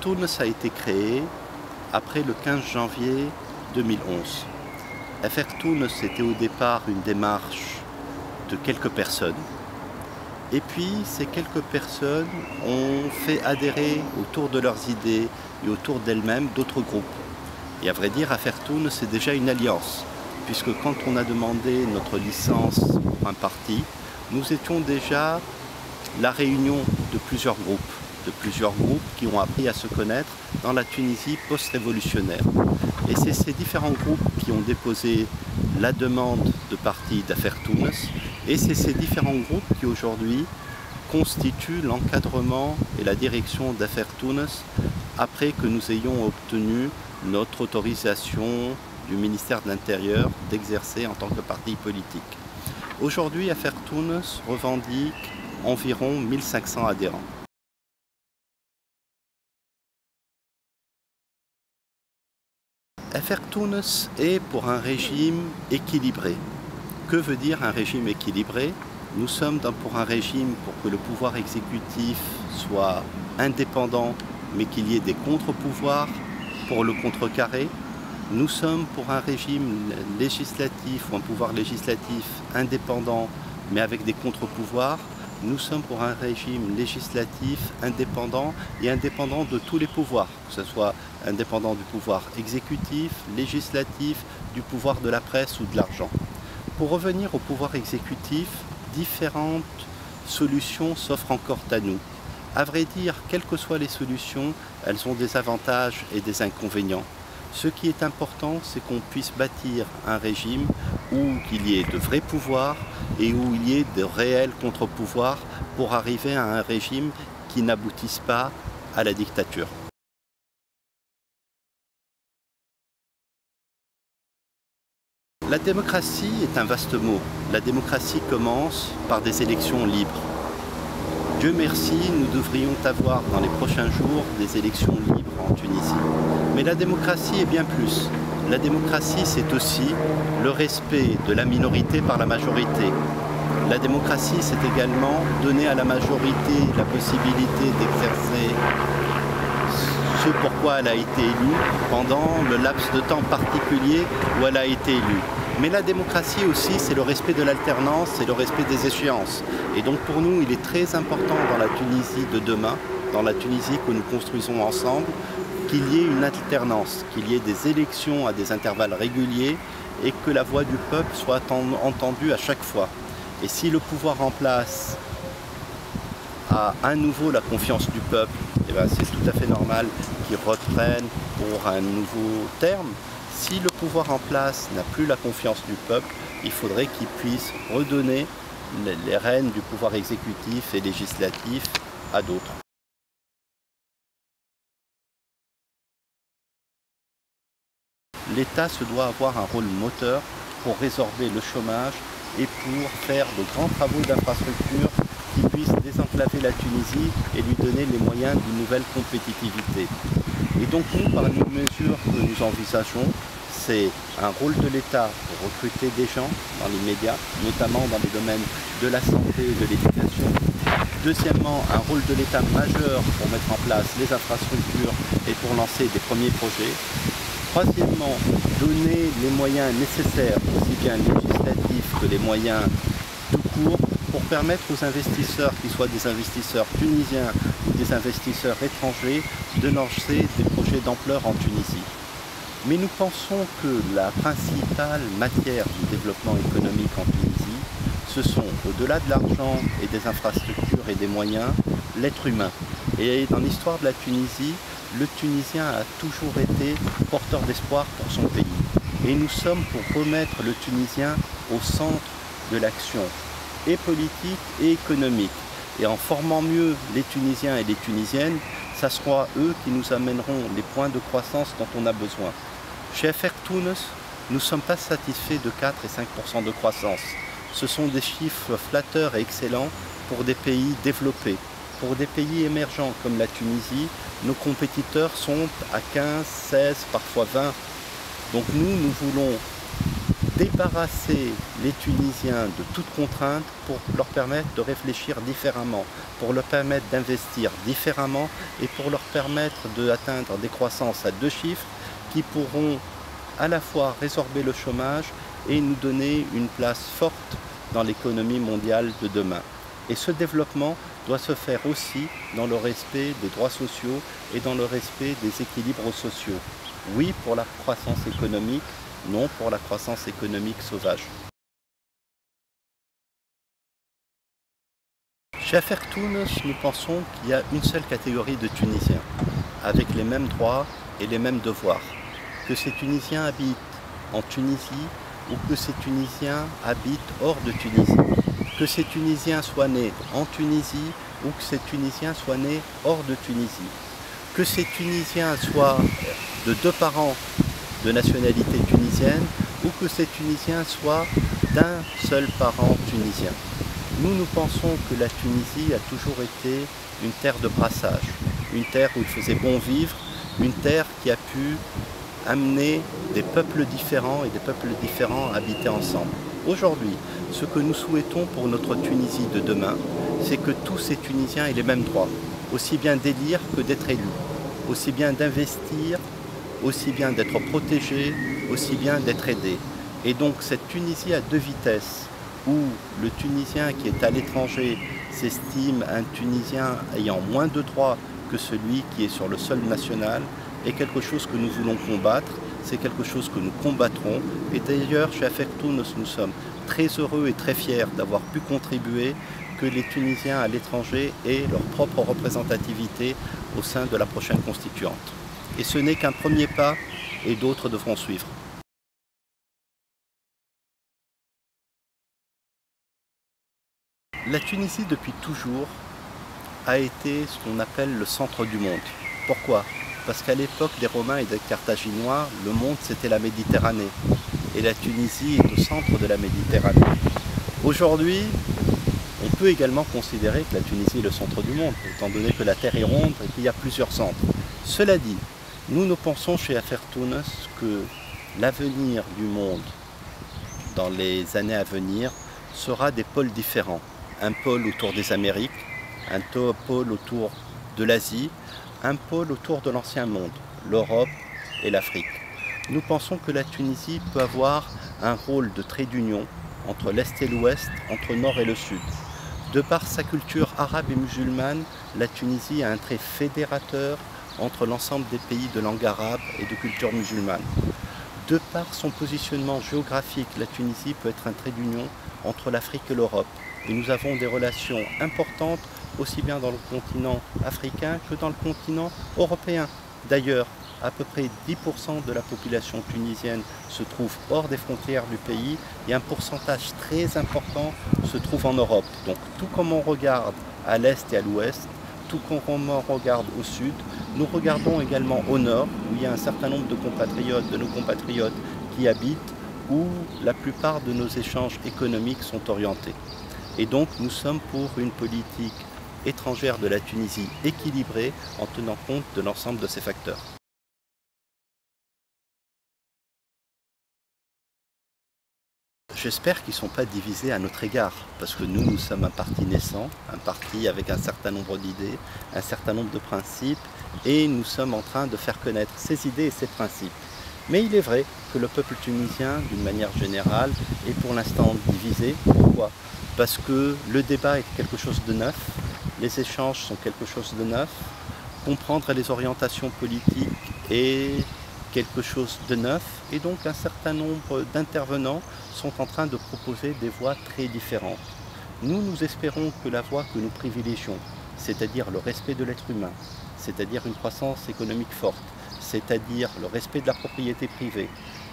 Tunis a été créé après le 15 janvier 2011. FR Tunis était au départ une démarche de quelques personnes. Et puis ces quelques personnes ont fait adhérer autour de leurs idées et autour d'elles-mêmes d'autres groupes. Et à vrai dire, Tunis c'est déjà une alliance, puisque quand on a demandé notre licence pour un parti, nous étions déjà la réunion de plusieurs groupes de plusieurs groupes qui ont appris à se connaître dans la Tunisie post-révolutionnaire. Et c'est ces différents groupes qui ont déposé la demande de parti d'affaires Tunis et c'est ces différents groupes qui aujourd'hui constituent l'encadrement et la direction d'affaires Tunis après que nous ayons obtenu notre autorisation du ministère de l'Intérieur d'exercer en tant que parti politique. Aujourd'hui, Affaires Tunis revendique environ 1500 adhérents. FR Tunis est pour un régime équilibré. Que veut dire un régime équilibré? Nous sommes pour un régime pour que le pouvoir exécutif soit indépendant, mais qu'il y ait des contre-pouvoirs pour le contrecarrer. Nous sommes pour un régime législatif ou un pouvoir législatif indépendant, mais avec des contre-pouvoirs. Nous sommes pour un régime législatif indépendant et indépendant de tous les pouvoirs, que ce soit indépendant du pouvoir exécutif, législatif, du pouvoir de la presse ou de l'argent. Pour revenir au pouvoir exécutif, différentes solutions s'offrent encore à nous. À vrai dire, quelles que soient les solutions, elles ont des avantages et des inconvénients. Ce qui est important, c'est qu'on puisse bâtir un régime où il y ait de vrais pouvoirs et où il y ait de réels contre-pouvoirs pour arriver à un régime qui n'aboutisse pas à la dictature. La démocratie est un vaste mot. La démocratie commence par des élections libres. Dieu merci, nous devrions avoir dans les prochains jours des élections libres en Tunisie. Mais la démocratie est bien plus. La démocratie, c'est aussi le respect de la minorité par la majorité. La démocratie, c'est également donner à la majorité la possibilité d'exercer ce pourquoi elle a été élue pendant le laps de temps particulier où elle a été élue. Mais la démocratie aussi, c'est le respect de l'alternance, c'est le respect des échéances. Et donc pour nous, il est très important dans la Tunisie de demain, dans la Tunisie que nous construisons ensemble, qu'il y ait une alternance, qu'il y ait des élections à des intervalles réguliers et que la voix du peuple soit entendue à chaque fois. Et si le pouvoir en place a à nouveau la confiance du peuple, eh ben, c'est tout à fait normal qu'il reprenne pour un nouveau terme si le pouvoir en place n'a plus la confiance du peuple, il faudrait qu'il puisse redonner les rênes du pouvoir exécutif et législatif à d'autres. L'État se doit avoir un rôle moteur pour résorber le chômage et pour faire de grands travaux d'infrastructure qui puissent désenclaver la Tunisie et lui donner les moyens d'une nouvelle compétitivité. Et donc nous, par les mesures que nous envisageons, c'est un rôle de l'État pour recruter des gens dans les médias, notamment dans les domaines de la santé et de l'éducation. Deuxièmement, un rôle de l'État majeur pour mettre en place les infrastructures et pour lancer des premiers projets. Troisièmement, donner les moyens nécessaires, aussi bien législatifs que les moyens tout court, pour permettre aux investisseurs, qu'ils soient des investisseurs tunisiens ou des investisseurs étrangers, de lancer des projets d'ampleur en Tunisie. Mais nous pensons que la principale matière du développement économique en Tunisie, ce sont, au-delà de l'argent et des infrastructures et des moyens, l'être humain. Et dans l'histoire de la Tunisie, le Tunisien a toujours été porteur d'espoir pour son pays. Et nous sommes pour remettre le Tunisien au centre de l'action et politique et économique. Et en formant mieux les Tunisiens et les Tunisiennes, ça sera eux qui nous amèneront les points de croissance dont on a besoin. Chez FR nous ne sommes pas satisfaits de 4 et 5% de croissance. Ce sont des chiffres flatteurs et excellents pour des pays développés. Pour des pays émergents comme la Tunisie, nos compétiteurs sont à 15, 16, parfois 20. Donc nous, nous voulons débarrasser les Tunisiens de toute contrainte pour leur permettre de réfléchir différemment, pour leur permettre d'investir différemment et pour leur permettre d'atteindre des croissances à deux chiffres qui pourront à la fois résorber le chômage et nous donner une place forte dans l'économie mondiale de demain. Et ce développement doit se faire aussi dans le respect des droits sociaux et dans le respect des équilibres sociaux. Oui pour la croissance économique, non pour la croissance économique sauvage. Chez Afertounes, nous pensons qu'il y a une seule catégorie de Tunisiens, avec les mêmes droits et les mêmes devoirs. Que ces Tunisiens habitent en Tunisie ou que ces Tunisiens habitent hors de Tunisie. Que ces Tunisiens soient nés en Tunisie ou que ces Tunisiens soient nés hors de Tunisie. Que ces Tunisiens soient de deux parents de nationalité tunisienne ou que ces Tunisiens soient d'un seul parent tunisien. Nous, nous pensons que la Tunisie a toujours été une terre de brassage, une terre où il faisait bon vivre, une terre qui a pu amener des peuples différents et des peuples différents à habiter ensemble. Aujourd'hui, ce que nous souhaitons pour notre Tunisie de demain, c'est que tous ces Tunisiens aient les mêmes droits, aussi bien d'élire que d'être élus, aussi bien d'investir, aussi bien d'être protégés, aussi bien d'être aidés. Et donc cette Tunisie à deux vitesses, où le Tunisien qui est à l'étranger s'estime un Tunisien ayant moins de droits que celui qui est sur le sol national, est quelque chose que nous voulons combattre, c'est quelque chose que nous combattrons. Et d'ailleurs, chez Affectounos, nous sommes très heureux et très fiers d'avoir pu contribuer que les Tunisiens à l'étranger aient leur propre représentativité au sein de la prochaine constituante. Et ce n'est qu'un premier pas et d'autres devront suivre. La Tunisie, depuis toujours, a été ce qu'on appelle le centre du monde. Pourquoi? Parce qu'à l'époque des Romains et des Carthaginois, le monde c'était la Méditerranée. Et la Tunisie est au centre de la Méditerranée. Aujourd'hui, on peut également considérer que la Tunisie est le centre du monde, étant donné que la Terre est ronde et qu'il y a plusieurs centres. Cela dit, nous nous pensons chez Afertunes que l'avenir du monde dans les années à venir sera des pôles différents. Un pôle autour des Amériques, un pôle autour de l'Asie, un pôle autour de l'ancien monde, l'Europe et l'Afrique. Nous pensons que la Tunisie peut avoir un rôle de trait d'union entre l'Est et l'Ouest, entre Nord et le Sud. De par sa culture arabe et musulmane, la Tunisie a un trait fédérateur entre l'ensemble des pays de langue arabe et de culture musulmane. De par son positionnement géographique, la Tunisie peut être un trait d'union entre l'Afrique et l'Europe. Et nous avons des relations importantes aussi bien dans le continent africain que dans le continent européen. D'ailleurs, à peu près 10% de la population tunisienne se trouve hors des frontières du pays et un pourcentage très important se trouve en Europe. Donc tout comme on regarde à l'est et à l'ouest, tout comme on regarde au sud, nous regardons également au nord, où il y a un certain nombre de compatriotes, de nos compatriotes qui habitent, où la plupart de nos échanges économiques sont orientés. Et donc nous sommes pour une politique étrangère de la Tunisie équilibrée en tenant compte de l'ensemble de ces facteurs. J'espère qu'ils ne sont pas divisés à notre égard, parce que nous, nous sommes un parti naissant, un parti avec un certain nombre d'idées, un certain nombre de principes, et nous sommes en train de faire connaître ces idées et ces principes. Mais il est vrai que le peuple tunisien, d'une manière générale, est pour l'instant divisé. Pourquoi? Parce que le débat est quelque chose de neuf, les échanges sont quelque chose de neuf, comprendre les orientations politiques est quelque chose de neuf, et donc un certain nombre d'intervenants sont en train de proposer des voies très différentes. Nous, nous espérons que la voie que nous privilégions, c'est-à-dire le respect de l'être humain, c'est-à-dire une croissance économique forte, c'est-à-dire le respect de la propriété privée,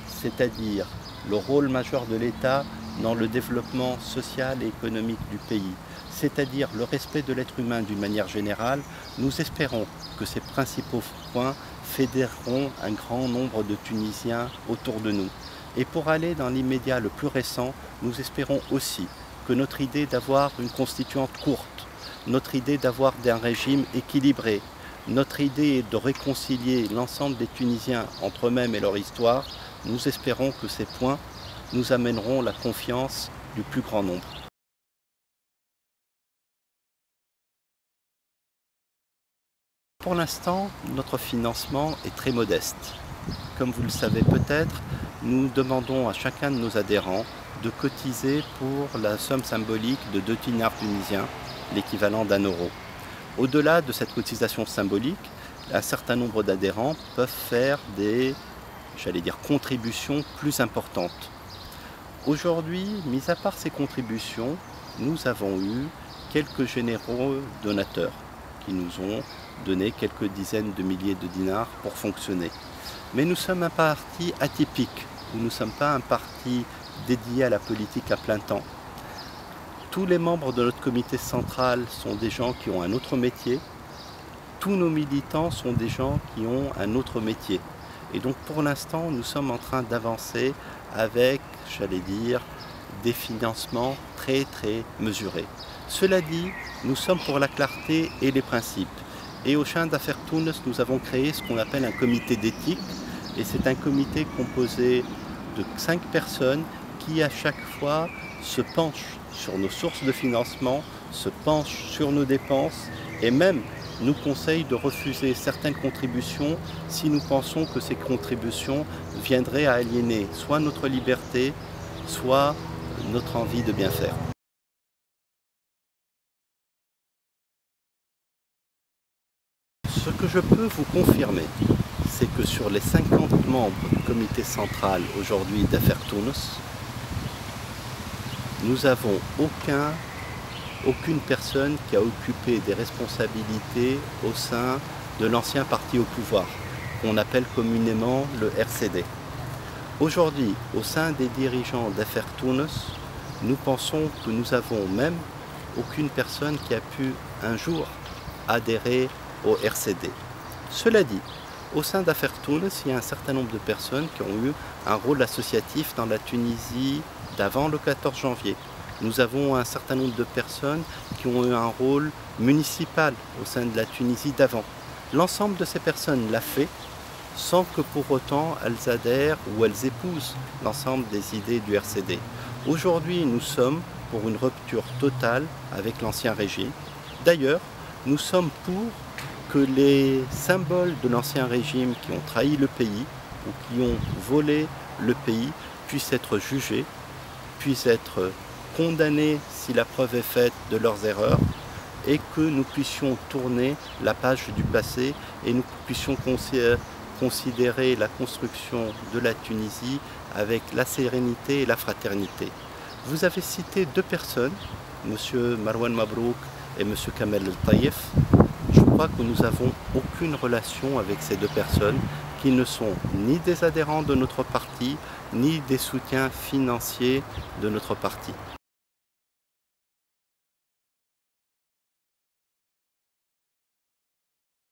c'est-à-dire le rôle majeur de l'État dans le développement social et économique du pays, c'est-à-dire le respect de l'être humain d'une manière générale, nous espérons que ces principaux points fédéreront un grand nombre de Tunisiens autour de nous. Et pour aller dans l'immédiat le plus récent, nous espérons aussi que notre idée d'avoir une constituante courte, notre idée d'avoir un régime équilibré, notre idée de réconcilier l'ensemble des Tunisiens entre eux-mêmes et leur histoire. Nous espérons que ces points nous amènerons la confiance du plus grand nombre. Pour l'instant, notre financement est très modeste. Comme vous le savez peut-être, nous demandons à chacun de nos adhérents de cotiser pour la somme symbolique de 2 dinars tunisiens, l'équivalent d'un euro. Au-delà de cette cotisation symbolique, un certain nombre d'adhérents peuvent faire des, j'allais dire, contributions plus importantes. Aujourd'hui, mis à part ces contributions, nous avons eu quelques généreux donateurs qui nous ont donné quelques dizaines de milliers de dinars pour fonctionner. Mais nous sommes un parti atypique, nous ne sommes pas un parti dédié à la politique à plein temps. Tous les membres de notre comité central sont des gens qui ont un autre métier. Tous nos militants sont des gens qui ont un autre métier. Et donc pour l'instant, nous sommes en train d'avancer avec, j'allais dire, des financements très très mesurés. Cela dit, nous sommes pour la clarté et les principes. Et au sein d'affaires Tunis, nous avons créé ce qu'on appelle un comité d'éthique. Et c'est un comité composé de cinq personnes qui à chaque fois se penchent sur nos sources de financement, se penchent sur nos dépenses et même nous conseillent de refuser certaines contributions si nous pensons que ces contributions viendraient à aliéner soit notre liberté, soit notre envie de bien faire. Je peux vous confirmer, c'est que sur les 50 membres du comité central aujourd'hui d'affaires Tournos, nous aucun, aucune personne qui a occupé des responsabilités au sein de l'ancien parti au pouvoir, qu'on appelle communément le RCD. Aujourd'hui, au sein des dirigeants d'affaires Tournos, nous pensons que nous avons même aucune personne qui a pu un jour adhérer au RCD. Cela dit, au sein d'Affaires Tunis, il y a un certain nombre de personnes qui ont eu un rôle associatif dans la Tunisie d'avant le 14 janvier. Nous avons un certain nombre de personnes qui ont eu un rôle municipal au sein de la Tunisie d'avant. L'ensemble de ces personnes l'a fait sans que pour autant elles adhèrent ou elles épousent l'ensemble des idées du RCD. Aujourd'hui, nous sommes pour une rupture totale avec l'ancien régime. D'ailleurs, nous sommes pour que les symboles de l'ancien régime qui ont trahi le pays ou qui ont volé le pays puissent être jugés, puissent être condamnés si la preuve est faite de leurs erreurs et que nous puissions tourner la page du passé et nous puissions considérer la construction de la Tunisie avec la sérénité et la fraternité. Vous avez cité deux personnes, M. Marwan Mabrouk et M. Kamel El je crois que nous n'avons aucune relation avec ces deux personnes qui ne sont ni des adhérents de notre parti, ni des soutiens financiers de notre parti.